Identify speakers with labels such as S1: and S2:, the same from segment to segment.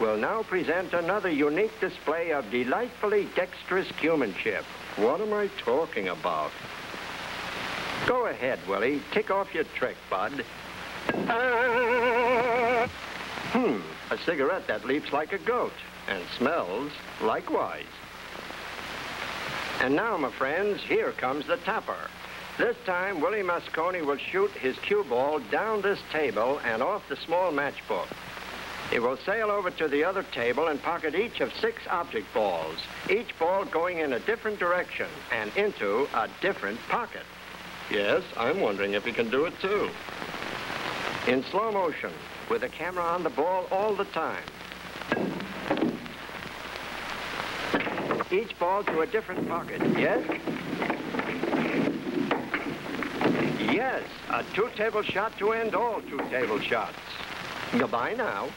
S1: will now present another unique display of delightfully dexterous cuemanship. What am I talking about? Go ahead, Willie. Kick off your trick, bud. Hmm, a cigarette that leaps like a goat and smells likewise. And now, my friends, here comes the tapper. This time, Willie Mosconi will shoot his cue ball down this table and off the small matchbook. He will sail over to the other table and pocket each of six object balls, each ball going in a different direction and into a different pocket. Yes, I'm wondering if he can do it too. In slow motion, with the camera on the ball all the time. Each ball to a different pocket, yes? Yes, a two-table shot to end all two-table shots. Goodbye now.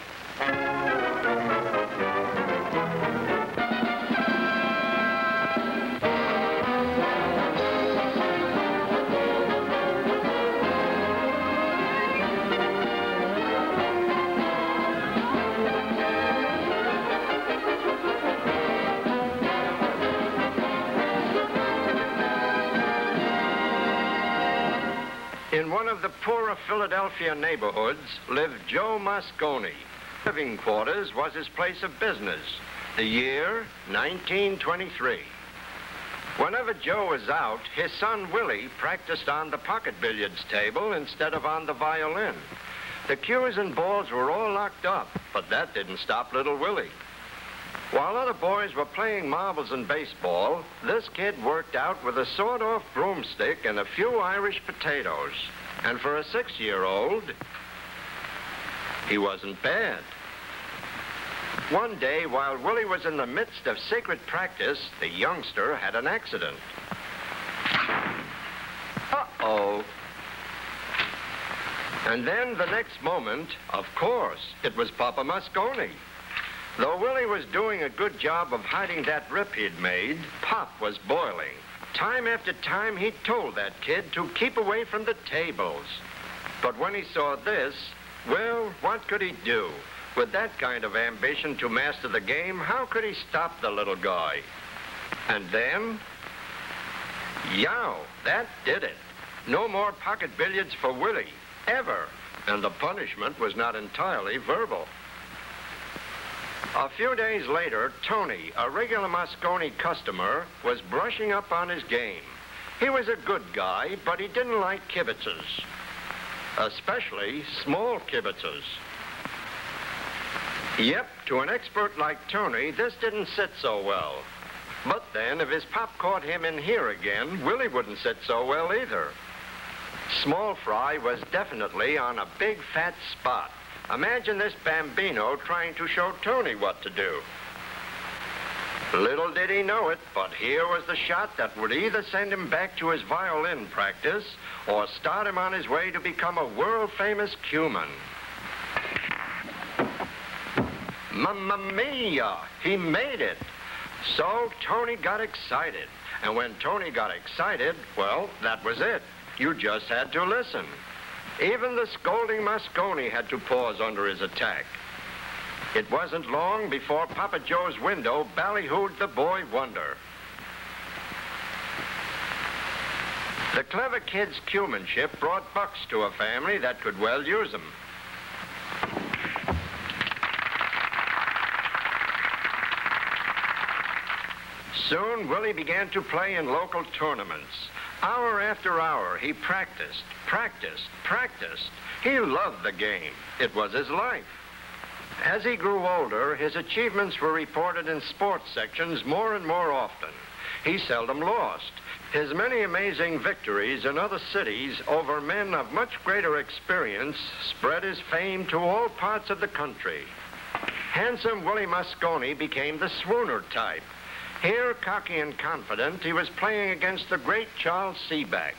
S1: In one of the poorer Philadelphia neighborhoods lived Joe Mosconi. Living quarters was his place of business. The year, 1923. Whenever Joe was out, his son Willie practiced on the pocket billiards table instead of on the violin. The cues and balls were all locked up, but that didn't stop little Willie. While other boys were playing marbles and baseball, this kid worked out with a sawed-off broomstick and a few Irish potatoes. And for a six-year-old, he wasn't bad. One day, while Willie was in the midst of secret practice, the youngster had an accident. Uh-oh. And then the next moment, of course, it was Papa Mosconi. Though Willie was doing a good job of hiding that rip he'd made, Pop was boiling. Time after time, he told that kid to keep away from the tables. But when he saw this, well, what could he do? With that kind of ambition to master the game, how could he stop the little guy? And then, yow, that did it. No more pocket billiards for Willie, ever. And the punishment was not entirely verbal. A few days later, Tony, a regular Mosconi customer, was brushing up on his game. He was a good guy, but he didn't like kibitzers, especially small kibitzers. Yep, to an expert like Tony, this didn't sit so well. But then, if his pop caught him in here again, Willie wouldn't sit so well either. Small Fry was definitely on a big fat spot. Imagine this bambino trying to show Tony what to do. Little did he know it, but here was the shot that would either send him back to his violin practice or start him on his way to become a world-famous cueman. Mamma mia! He made it! So Tony got excited. And when Tony got excited, well, that was it. You just had to listen. Even the scolding Mosconi had to pause under his attack. It wasn't long before Papa Joe's window ballyhooed the boy wonder. The clever kid's cuemanship brought bucks to a family that could well use them. Soon, Willie began to play in local tournaments. Hour after hour, he practiced, practiced, practiced. He loved the game. It was his life. As he grew older, his achievements were reported in sports sections more and more often. He seldom lost. His many amazing victories in other cities over men of much greater experience spread his fame to all parts of the country. Handsome Willie Mosconi became the swooner type. Here, cocky and confident, he was playing against the great Charles Seaback.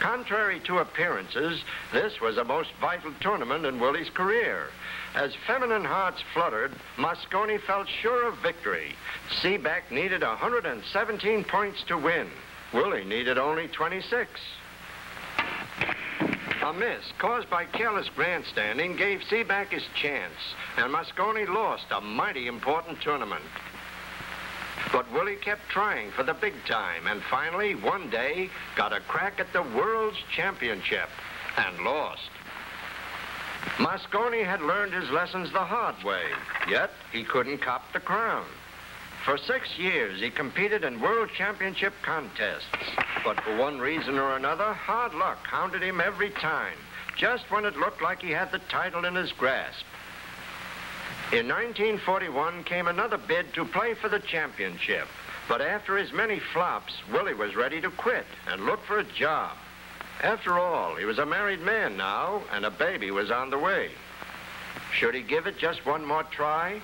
S1: Contrary to appearances, this was a most vital tournament in Willie's career. As feminine hearts fluttered, Mosconi felt sure of victory. Seaback needed 117 points to win. Willie needed only 26. A miss caused by careless grandstanding gave Seaback his chance, and Mosconi lost a mighty important tournament. But Willie kept trying for the big time, and finally, one day, got a crack at the World's Championship, and lost. Mosconi had learned his lessons the hard way, yet he couldn't cop the crown. For six years, he competed in world championship contests. But for one reason or another, hard luck hounded him every time, just when it looked like he had the title in his grasp. In 1941 came another bid to play for the championship. But after his many flops, Willie was ready to quit and look for a job. After all, he was a married man now, and a baby was on the way. Should he give it just one more try?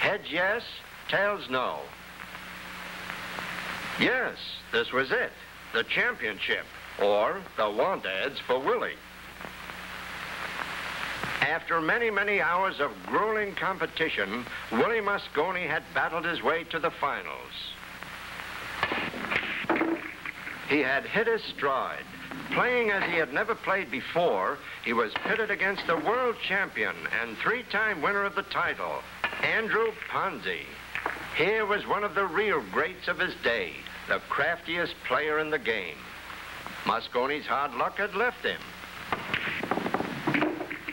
S1: Heads yes, tails no. Yes, this was it. The championship, or the want ads for Willie. After many, many hours of grueling competition, Willie Mosconi had battled his way to the finals. He had hit his stride. Playing as he had never played before, he was pitted against the world champion and three-time winner of the title, Andrew Ponzi. Here was one of the real greats of his day, the craftiest player in the game. Mosconi's hard luck had left him.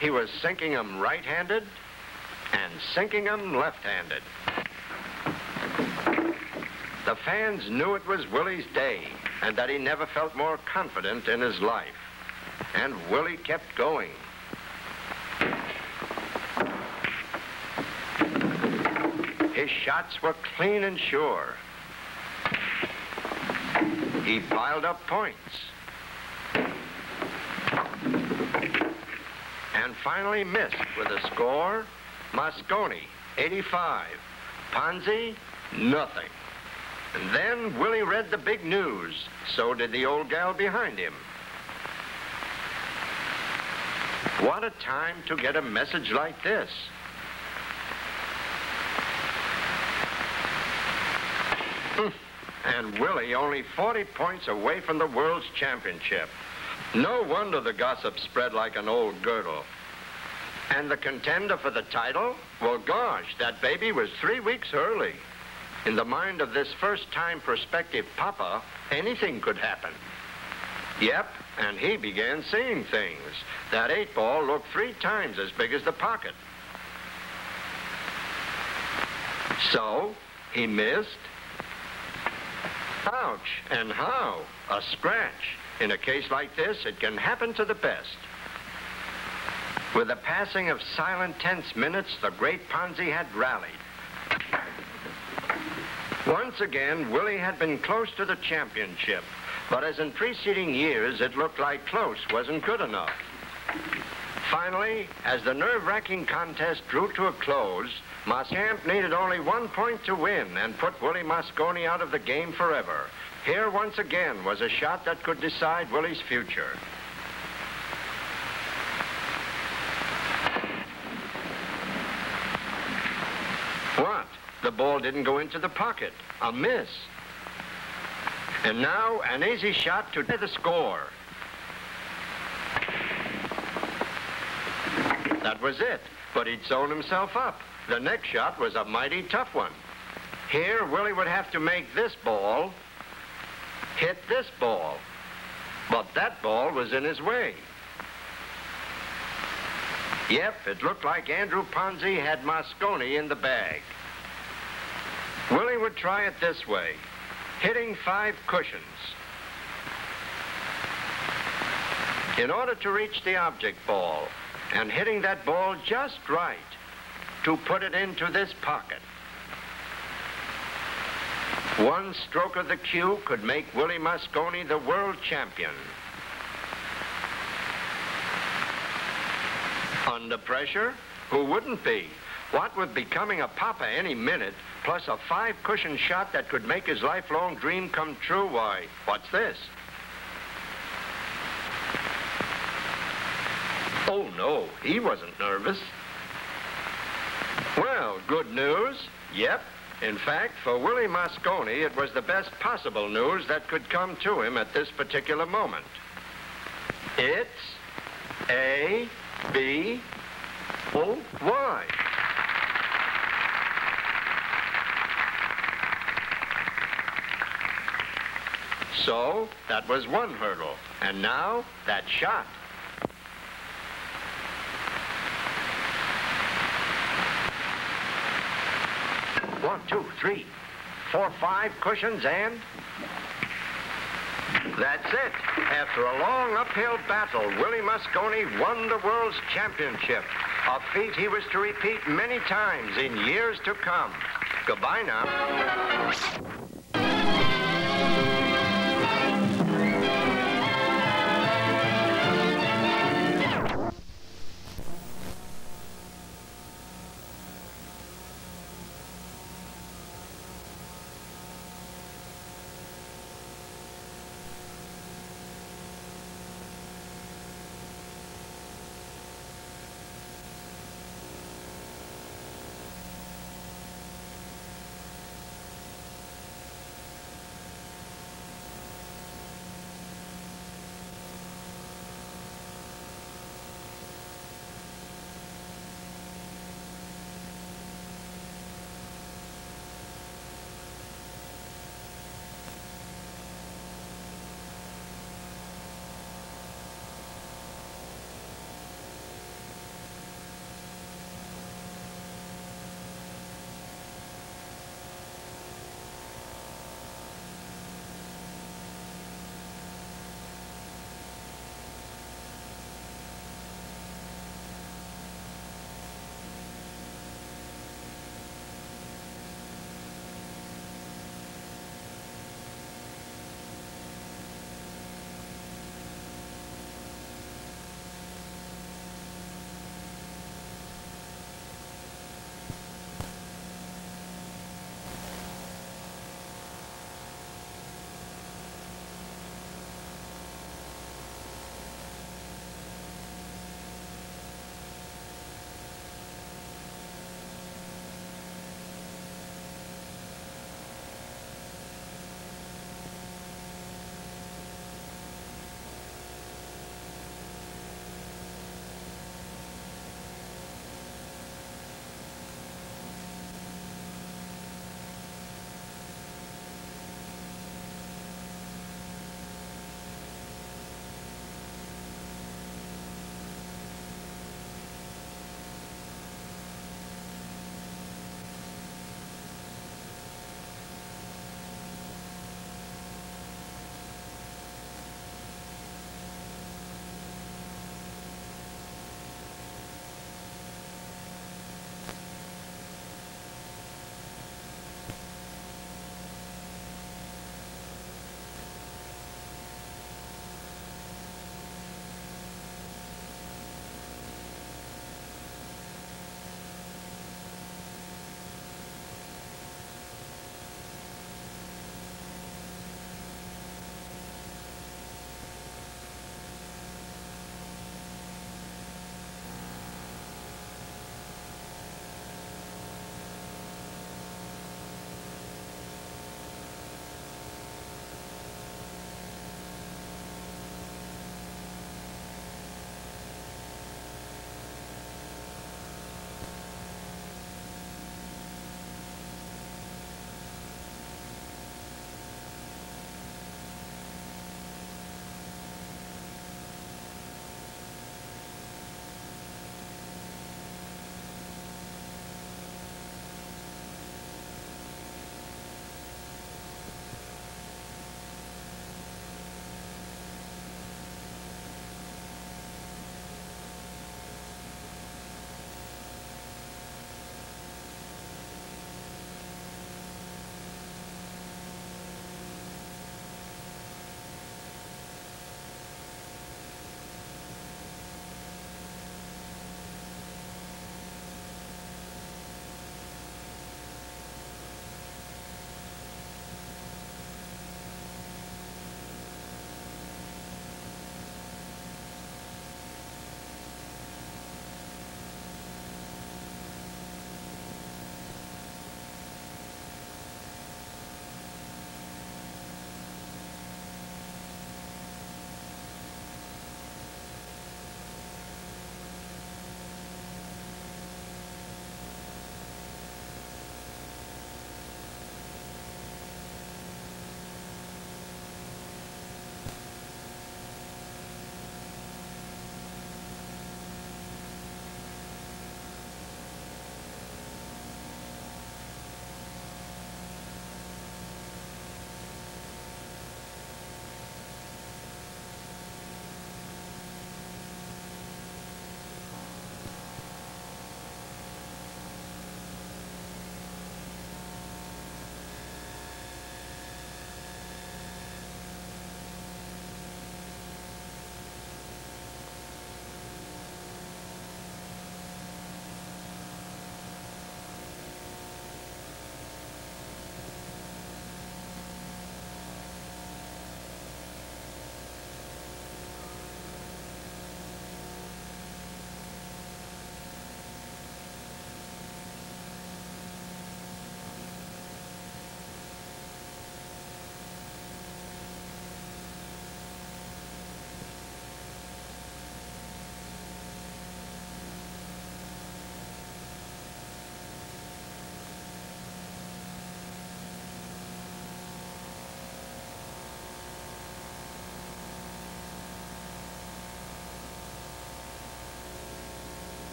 S1: He was sinking them right-handed and sinking them left-handed. The fans knew it was Willie's day and that he never felt more confident in his life. And Willie kept going. His shots were clean and sure. He piled up points. And finally missed with a score, Mosconi, 85. Ponzi, nothing. And then Willie read the big news. So did the old gal behind him. What a time to get a message like this. Hmm. and Willie only 40 points away from the World's Championship. No wonder the gossip spread like an old girdle. And the contender for the title? Well, gosh, that baby was three weeks early. In the mind of this first-time prospective papa, anything could happen. Yep, and he began seeing things. That eight ball looked three times as big as the pocket. So, he missed. Ouch, and how? A scratch. In a case like this, it can happen to the best. With the passing of silent, tense minutes, the great Ponzi had rallied. Once again, Willie had been close to the championship, but as in preceding years, it looked like close wasn't good enough. Finally, as the nerve-wracking contest drew to a close, Moscamp needed only one point to win and put Willie Mosconi out of the game forever. Here, once again, was a shot that could decide Willie's future. What? The ball didn't go into the pocket. A miss. And now an easy shot to the score. That was it, but he'd sewn himself up. The next shot was a mighty tough one. Here, Willie would have to make this ball hit this ball. But that ball was in his way. Yep, it looked like Andrew Ponzi had Mosconi in the bag. Willie would try it this way, hitting five cushions. In order to reach the object ball, and hitting that ball just right, to put it into this pocket. One stroke of the cue could make Willie Mosconi the world champion. Under pressure? Who wouldn't be? What with becoming a papa any minute, plus a five-cushion shot that could make his lifelong dream come true, why, what's this? Oh, no, he wasn't nervous. Well, good news. Yep. In fact, for Willie Mosconi, it was the best possible news that could come to him at this particular moment. It's A, B, O, Y. So, that was one hurdle. And now, that shot. One, two, three, four, five cushions, and... That's it. After a long uphill battle, Willie Mosconi won the World's Championship, a feat he was to repeat many times in years to come. Goodbye now.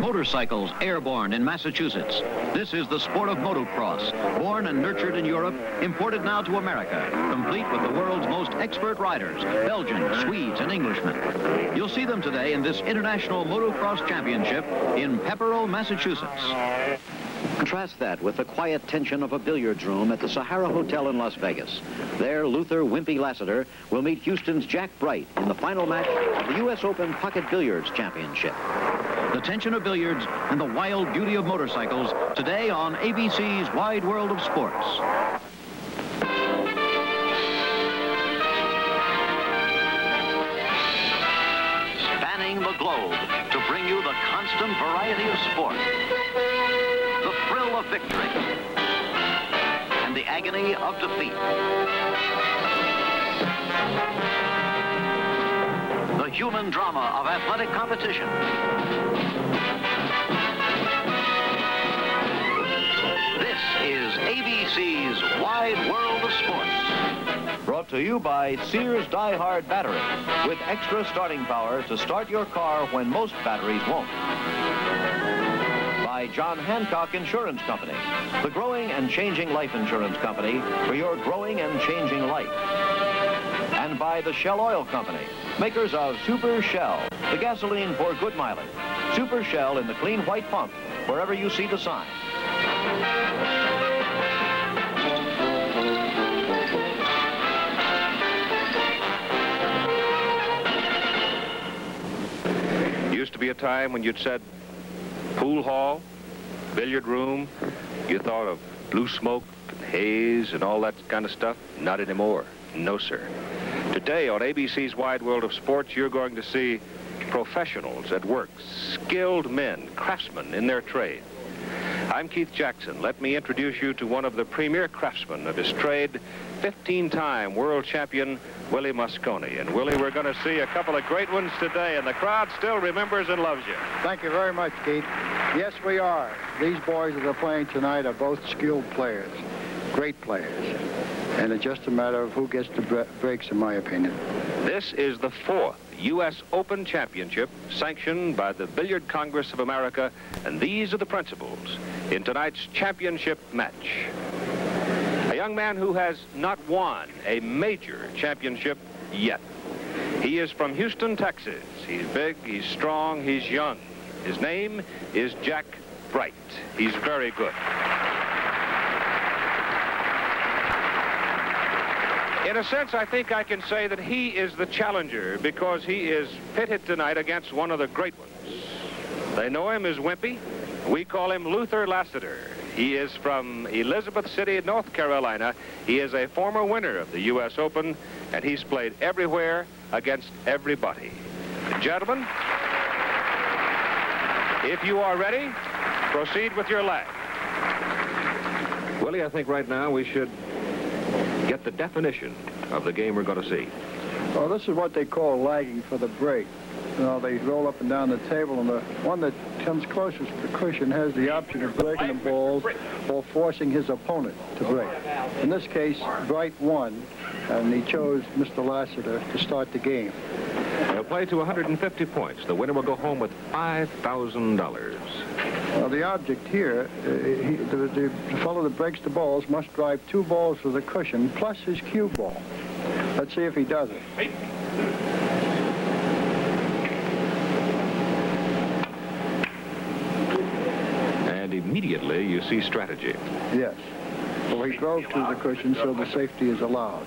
S2: Motorcycles airborne in Massachusetts. This is the sport of motocross. Born and nurtured in Europe, imported now to America, complete with the world's most expert riders, Belgians, Swedes, and Englishmen. You'll see them today in this International Motocross Championship in Pepperell, Massachusetts. Contrast that with the quiet tension of a billiards room at the Sahara Hotel in Las Vegas. There, Luther Wimpy Lassiter will meet Houston's Jack Breit in the final match of the U.S. Open Pocket Billiards Championship. The tension of billiards and the wild beauty of motorcycles today on ABC's Wide World of Sports. Spanning the globe to bring you the constant variety of sport of victory and the agony of defeat. The human drama of athletic competition. This is ABC's Wide World of Sports. Brought to you by Sears Die Hard Battery, with extra starting power to start your car when most batteries won't by John Hancock Insurance Company, the growing and changing life insurance company for your growing and changing life. And by the Shell Oil Company, makers of Super Shell, the gasoline for good mileage. Super Shell in the clean white pump, wherever you see the sign.
S3: Used to be a time when you'd said, pool hall, billiard room, you thought of blue smoke, and haze, and all that kind of stuff? Not anymore. No, sir. Today on ABC's Wide World of Sports, you're going to see professionals at work, skilled men, craftsmen in their trade. I'm Keith Jackson. Let me introduce you to one of the premier craftsmen of his trade, 15-time world champion Willie Mosconi. And Willie, we're going to see a couple of great ones today, and the crowd still remembers and loves you.
S4: Thank you very much, Keith. Yes, we are. These boys that are playing tonight are both skilled players, great players. And it's just a matter of who gets the breaks, in my opinion.
S3: This is the fourth U.S. Open Championship sanctioned by the Billiard Congress of America, and these are the principals in tonight's championship match. A young man who has not won a major championship yet. He is from Houston, Texas. He's big, he's strong, he's young. His name is Jack Breit. He's very good. In a sense, I think I can say that he is the challenger because he is pitted tonight against one of the great ones. They know him as Wimpy. We call him Luther Lassiter. He is from Elizabeth City, North Carolina. He is a former winner of the U.S. Open, and he's played everywhere against everybody. Gentlemen, if you are ready, proceed with your leg. Willie, I think right now we should get the definition of the game we're going to see.
S4: Well, this is what they call lagging for the break. You know, they roll up and down the table, and the one that comes closest to the cushion has the option of breaking the balls or forcing his opponent to break. In this case, Breit won, and he chose Mr. Lassiter to start the game.
S3: They'll play to 150 points. The winner will go home with $5,000.
S4: Well, the object here, uh, he, the, the, the fellow that breaks the balls must drive two balls with a cushion plus his cue ball. Let's see if he does it.
S3: And immediately you see strategy.
S4: Yes. Well, he drove to the cushion so the safety is allowed.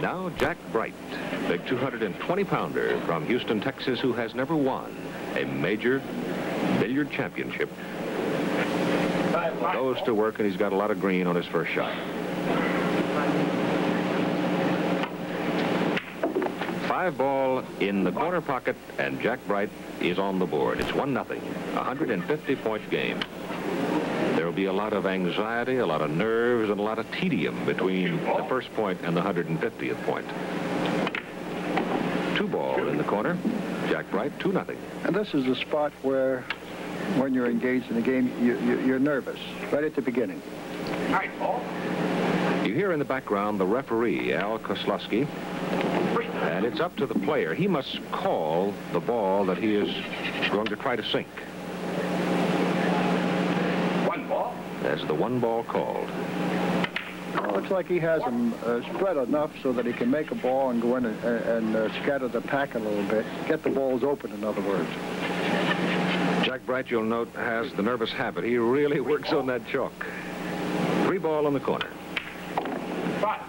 S3: And now Jack Breit, big 220-pounder from Houston, Texas, who has never won a major billiard championship. Goes to work, and he's got a lot of green on his first shot. Five ball in the corner pocket, and Jack Breit is on the board. It's 1 nothing, 150-point game. Be a lot of anxiety, a lot of nerves, and a lot of tedium between the first point and the 150th point. Two ball in the corner. Jack Breit, 2 nothing.
S4: And this is the spot where, when you're engaged in the game, you, you, you're nervous, right at the beginning.
S3: Right, ball. You hear in the background the referee, Al Koslowski, and it's up to the player. He must call the ball that he is going to try to sink.
S5: One ball.
S3: As the one ball called.
S4: Well, looks like he has him uh, spread enough so that he can make a ball and go in and, and uh, scatter the pack a little bit. Get the balls open, in other words.
S3: Jack Breit, you'll note, has the nervous habit. He really works on that chalk. Three ball in the corner.
S5: Five.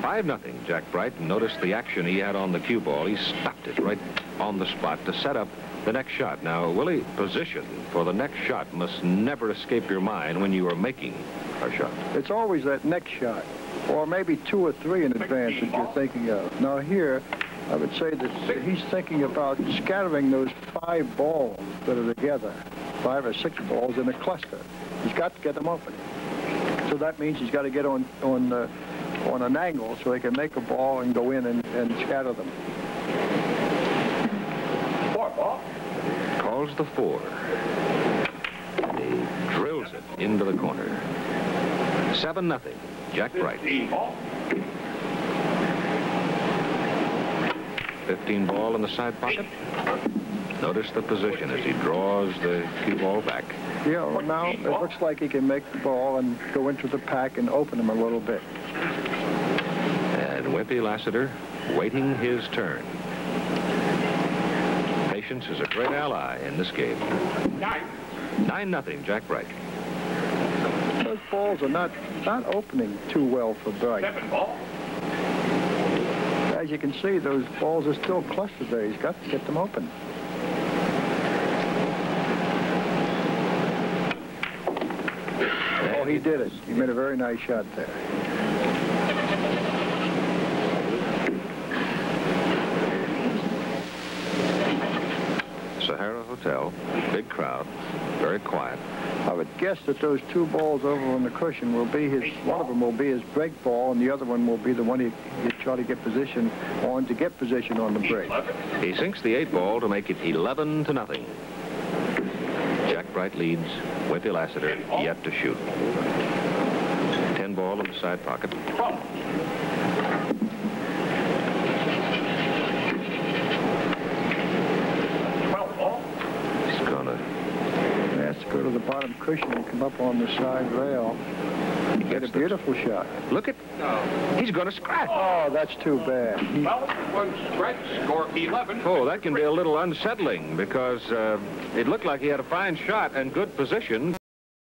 S3: Five nothing. Jack Breit noticed the action he had on the cue ball. He stopped it right on the spot to set up the next shot. Now, Willie, position for the next shot must never escape your mind when you are making a shot.
S4: It's always that next shot, or maybe two or three in advance that you're thinking of. Now here, I would say that he's thinking about scattering those five balls that are together, five or six balls in a cluster. He's got to get them open. So that means he's got to get on on uh, on an angle so he can make a ball and go in and, and scatter them.
S5: Four ball.
S3: Calls the four. And he drills it into the corner. Seven nothing. Jack Breit.
S5: Fifteen ball.
S3: 15 ball in the side pocket. Notice the position as he draws the cue ball back.
S4: Yeah, well, now it looks like he can make the ball and go into the pack and open them a little bit.
S3: And Wimpy Lassiter waiting his turn. Patience is a great ally in this game.
S5: Nine.
S3: 9 nothing. Jack Breit.
S4: Those balls are not not opening too well for Breit.
S5: Seven ball.
S4: As you can see, those balls are still clustered there. He's got to get them open. Oh, he did it. He made a very nice shot there.
S3: Sahara Hotel. Big crowd. Very quiet.
S4: I would guess that those two balls over on the cushion will be his, one of them will be his break ball, and the other one will be the one he, he try to get position on to get position on the break.
S3: He sinks the eight ball to make it 11 to nothing. Jack Breit leads. Wimpy Lassiter yet to shoot. 10 ball in the side pocket.
S5: Twelve. Twelve ball.
S3: He's gonna
S4: He has to go to the bottom cushion and come up on the side rail. He Get a
S3: gets the-
S4: beautiful shot.
S3: Look at. He's gonna scratch.
S4: Oh, that's too bad. He,
S5: Well, one stretch. Score eleven.
S3: Oh, that can be a little unsettling because uh, it looked like he had a fine shot and good position.